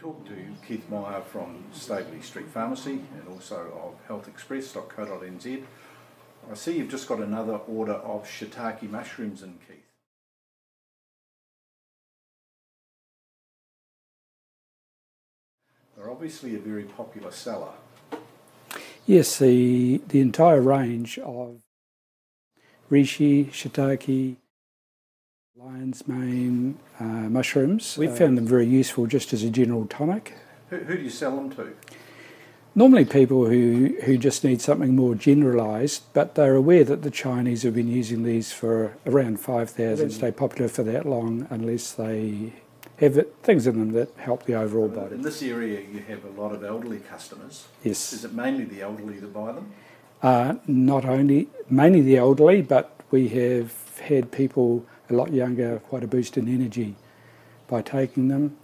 talk to Keith Meyer from Staveley Street Pharmacy and also of healthexpress.co.nz. I see you've just got another order of shiitake mushrooms in, Keith. They're obviously a very popular seller. Yes, the, the entire range of reishi, shiitake, lion's mane uh, mushrooms. We've found them very useful just as a general tonic. Who, who do you sell them to? Normally, people who, who just need something more generalised, but they're aware that the Chinese have been using these for around 5,000. Mm. Stay popular for that long unless they have it, things in them that help the overall body. In this area, you have a lot of elderly customers. Yes. Is it mainly the elderly that buy them? Uh, not only, mainly the elderly, but we have had people a lot younger, quite a boost in energy by taking them.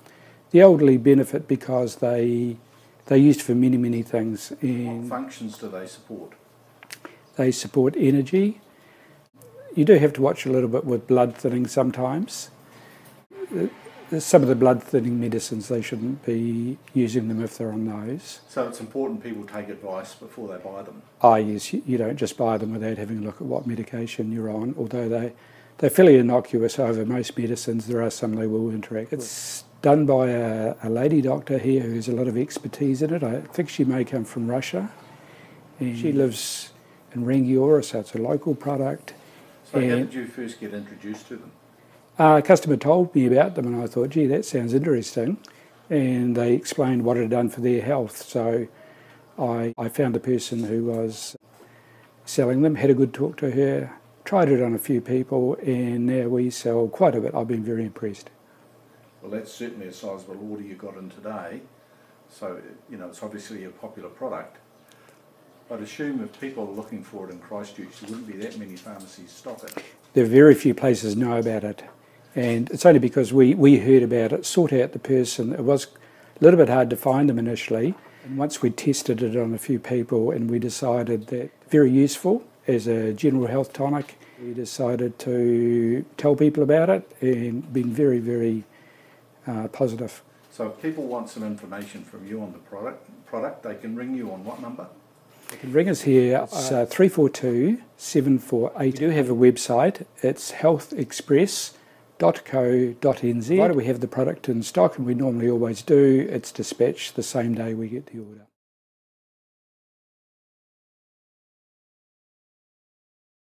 The elderly benefit because they they're used for many many things. what functions do they support? They support energy. You do have to watch a little bit with blood thinning sometimes. Some of the blood thinning medicines they shouldn't be using them if they're on those. So it's important people take advice before they buy them. Ah, yes, you don't just buy them without having a look at what medication you're on, although they they're fairly innocuous over most medicines. There are some they will interact. It's done by a, a, lady doctor here who has a lot of expertise in it. I think she may come from Russia. And she lives in Rangiora, so it's a local product. So and how did you first get introduced to them? Uh, a customer told me about them and I thought, gee, that sounds interesting. And they explained what it had done for their health. So I, I found a person who was selling them, had a good talk to her, tried it on a few people, and now we sell quite a bit. I've been very impressed. Well, that's certainly a sizable order you got in today. So, you know, it's obviously a popular product. I'd assume if people are looking for it in Christchurch, there wouldn't be that many pharmacies stock it. There are very few places know about it. And it's only because we, we heard about it, sought out the person. It was a little bit hard to find them initially. And once we tested it on a few people and we decided that very useful, as a general health tonic. We decided to tell people about it and been very, very uh, positive. So if people want some information from you on the product, product, they can ring you on what number? They can ring us here. It's uh, 342 748. We do have a website. It's healthexpress.co.nz. Why do we have the product in stock? And we normally always do. It's dispatched the same day we get the order.